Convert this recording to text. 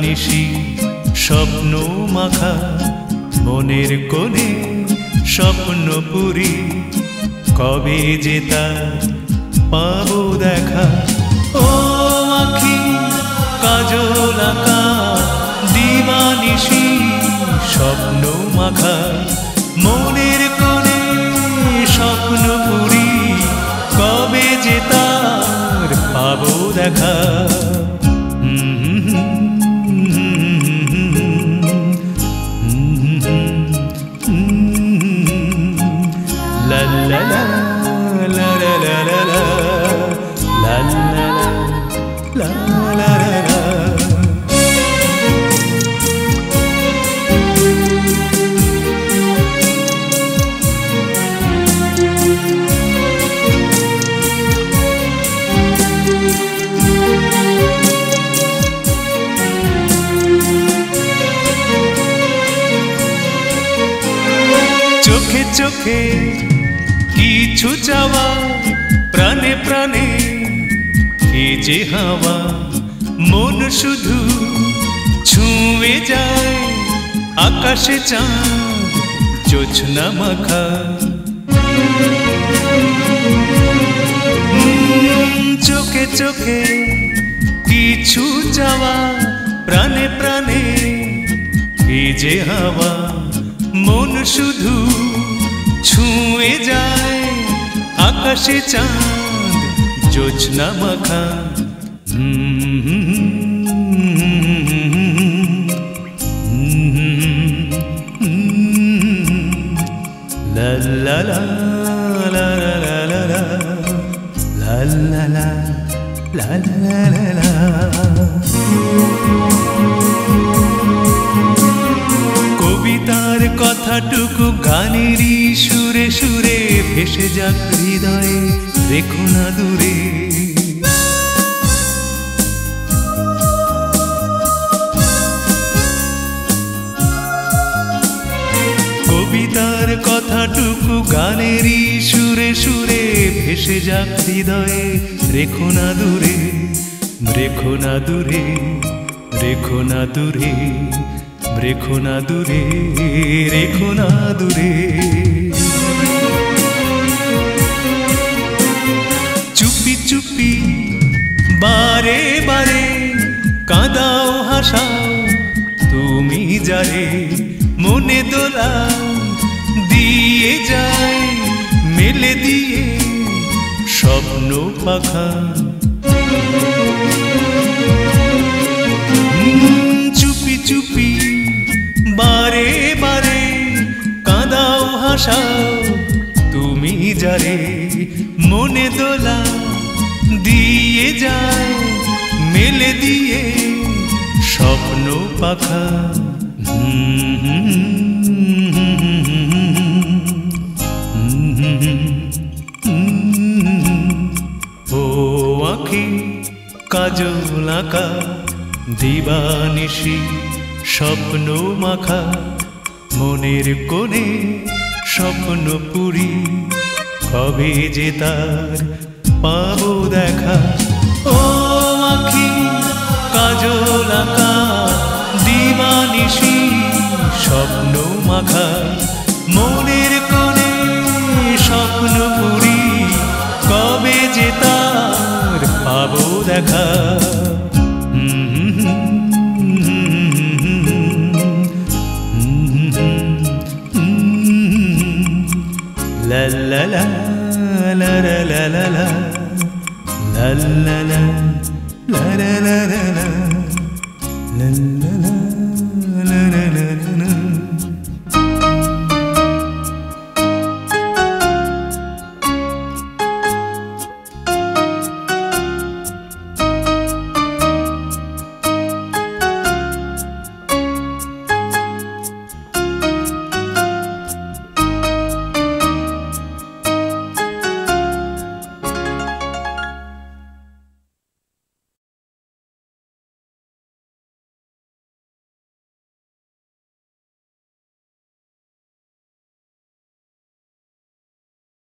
নিশি স্বপ্ন মাখা, মনের কোণে স্বপ্ন পুরি, কবে যে পাবো দেখা। ও আখি, কাজল আঁকা, দিবানিশি, স্বপ্ন মাখা চোখে কিছু চাওয়া প্রাণে প্রাণে যে হাওয়া, মন শুধু ছুঁয়ে যায়, আকাশে চাঁদ, জোছনা মাখা। চোখে চোখে কিছু চাওয়া, প্রাণে প্রাণে যে হাওয়া, মন শুধু ছুঁয়ে যায়, আকাশে চাঁদ জোছনা মাখা কবিতার কথাটুকু গানেরই সুরে সুরে ভেসে যাক হৃদয়ে রেখো না দূরে। কবিতার কথাটুকু গানেরই সুরে সুরে ভেসে যাক হৃদয়ে, রেখো না দূরে, রেখো না দূরে, রেখো না দূরে, রেখো না দূরে, রেখো না দূরে। যারে মনে দোলা দিয়ে যায়, মেলে দিয়ে স্বপ্ন পাখা। চুপি চুপি, বারে বারে কাঁদাও, হাসাও, তুমি যারে মনে দোলা দিয়ে যায়, মেলে দিয়ে স্বপ্ন পাখা। আখি, কাজল আঁকা, দিবানিশি, স্বপ্ন মাখা, মনের কোণে স্বপ্ন পুরি, কবে যে তার পাবো দেখা। ও আখি, কাজল দিবানিশি স্বপ্ন মাখা, মনের কোণে স্বপ্ন পুরি, কবে যে তার পাবো দেখা। লা লা লা লা লা লা লা লা লা লা লা লা লা লা লা।